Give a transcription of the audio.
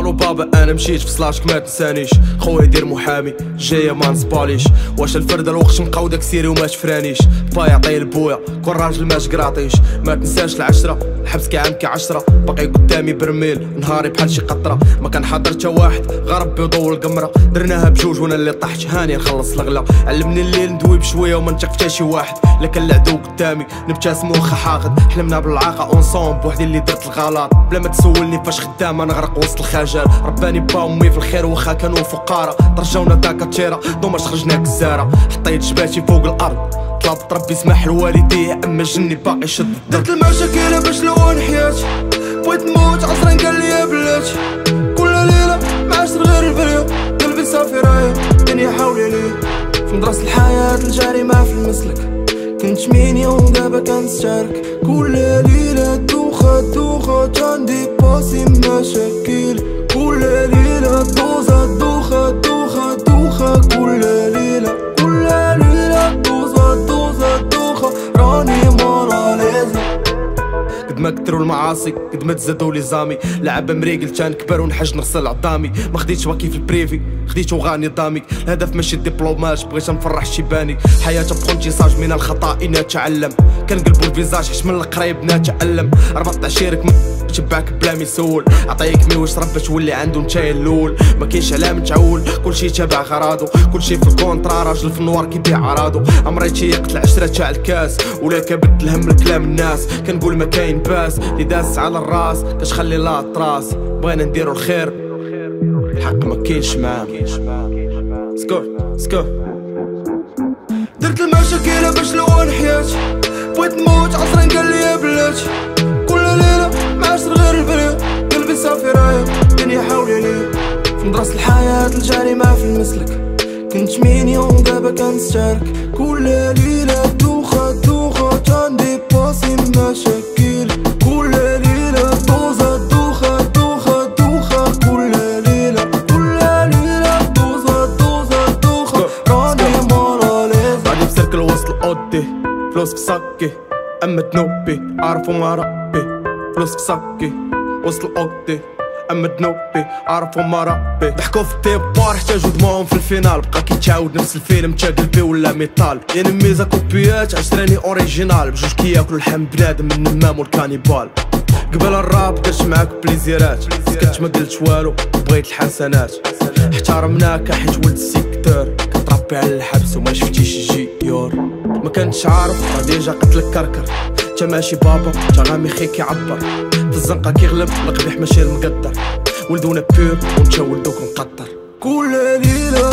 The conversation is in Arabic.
ألو بابا أنا مشيت في صلاتك ما تنسانيش. خويا دير محامي جاية ما نصباليش واش الفرد الوقت مقودك سيري وما تفرانيش با يعطي لبويا كون راجل ما قراطيش ما تنساش العشرة الحبس كعام كعشرة باقي قدامي برميل نهاري بحال شي قطرة. ما كان حاضر تا واحد غرب يضو القمرة. درناها بجوج وأنا اللي طحت. هاني نخلص الغلا. علمني الليل ندوي بشوية وما نتق حتى شي واحد. لكن العدو قدامي نبتسم وخا حاقد حلمنا بالعاقة ensemble بوحدي اللي درت الغلط. بلا ما تسولني فاش خدام أنا غرق وسط الخجل رباني با امي في الخير واخا كانوا فقارة ترجاونا دكاترة dommage خرجنا كزارة حطيت جباتي فوق الأرض. طلبت ربي سمح لوالديه أما جني باقي شد درت المشاكل باش لون حياتي بغيت نموت عصرين قال لي بلاتي كل ليلة معاشر غير البريو قلبي صافي رايح الدنيا حولي لي في مدرسة الحياة الجريمة في المسلك. كنت ميني ودابا كنستارك كل ليلة دوخة دوخة. عندي passé مشاكل. ما كتروا المعاصي قد ما تزادوا لي زامي لعب مريقل كان كبر ونحج نغسل عظامي. ما خديتش واكي في البريفي. خديت وغاني ضامي. الهدف ماشي الدبلوماج. بغيت نفرح الشيباني حياة بخونتيساج من الخطأ نتعلم كنقلبو الفيزاج حيت من القريب نتعلم ربطت عشيرك شباك بلا ما يسول عطيك مي واش ربا تولي عنده نتايا الأول ما كاينش علام تعول. كلشي تابع غراضو. كلشي في الكونترا راجل في النوار كيبيع عراضو عمري يقتل عشرة تاع الكاس. ولا كبد الهم الكلام الناس. كنقول ما كاين باس. اللي داس على الراس كتخلي la trace. بغينا نديرو الخير. الحق ما كاينش معاه score score درت المشاكل باش لون حياتي بغيت نموت عصرين قال لي بلاتي كنت ميني ودابا كنستارك كل ليلة دوخة دوخة عندي باسي مشاكل كل ليلة دوزة دوخة دوخة دوخة كل ليلة كل ليلة دوزة دوزة دوخة راني موناليزا غادي بسيركل وسط الاودي فلوس في صكي. أما تنوبي. عارفو ما ربي فلوس في صكي. وسط الاودي اما تنوبي ما ربي. ضحكوا في التيبار احتاجوا دموعهم في الفينال. بقى كيتعاود نفس الفيلم تا قلبي ولا ميطال يعني ميزا كوبيات عشراني اوريجينال بجوج كياكلو اللحم بنادم من النمام والكانيبال. قبل الراب درت معاك بليزيرات؟ سكت ما قلت والو بغيت الحسنات. احترمناك حيت ولد السيكتور. كتربي على الحبس وما شفتيش جيور ما كنتش عارف ديجا قتلك كركر. تا ماشي بابا تا غامي خي كيعبر في الزنقة كيغلب القبيح ماشي المقدر. ولدونا بيور ونتا ولدوك مقدر كل ليلة